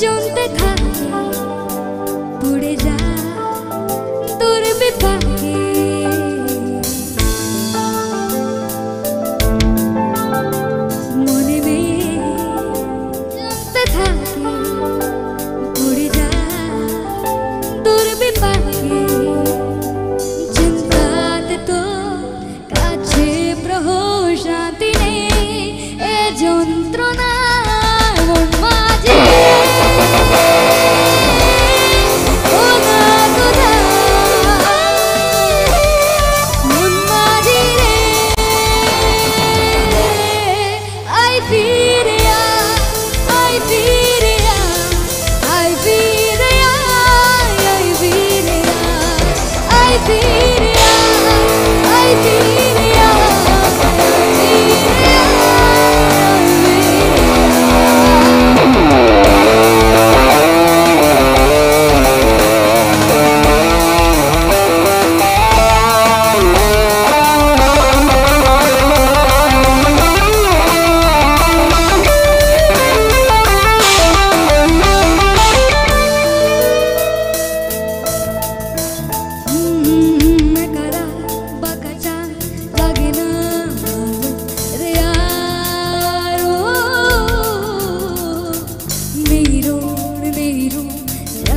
জমতে থাকে পড়ে যায় Thank you.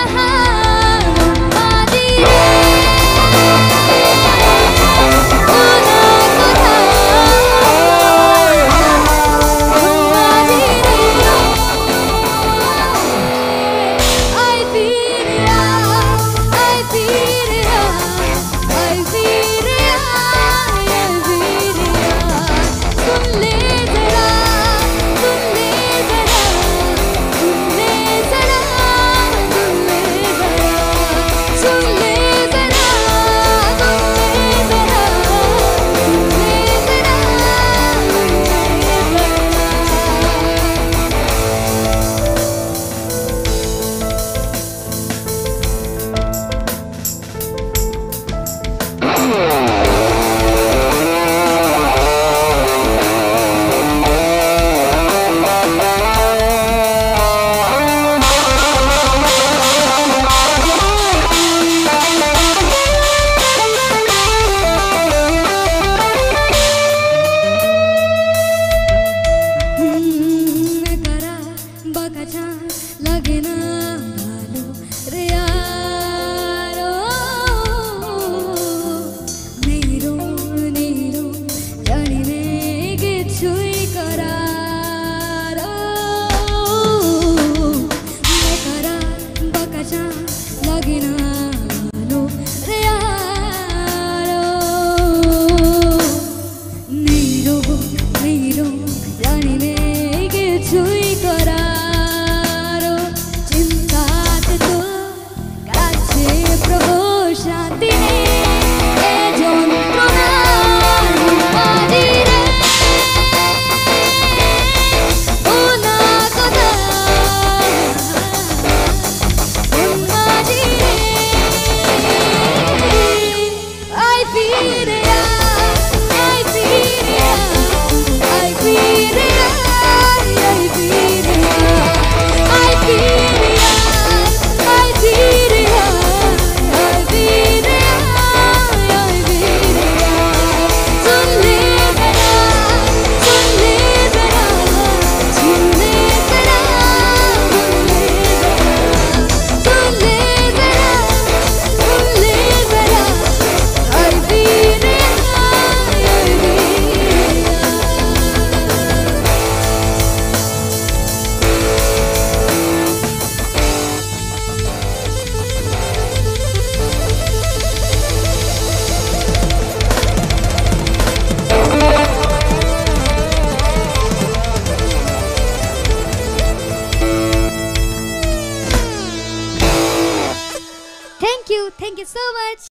the high.